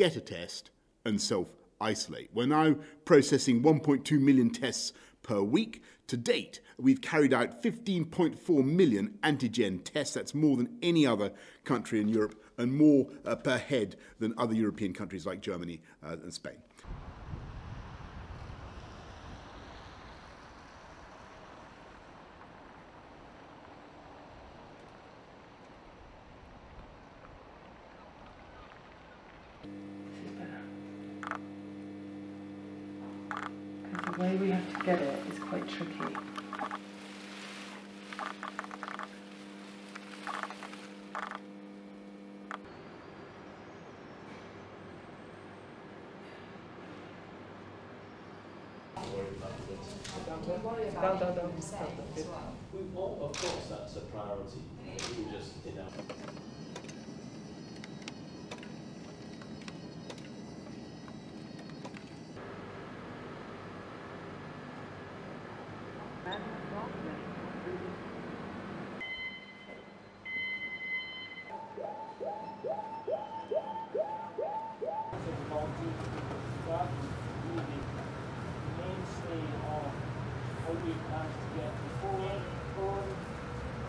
get a test, and self isolate. We're now processing 1.2 million tests per week. To date, we've carried out 15.4 million antigen tests. That's more than any other country in Europe and more uh, per head than other European countries like Germany uh, and Spain. Because the way we have to get it is quite tricky. Down, down, down. We, well, of course, that's a priority. We just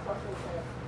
social care.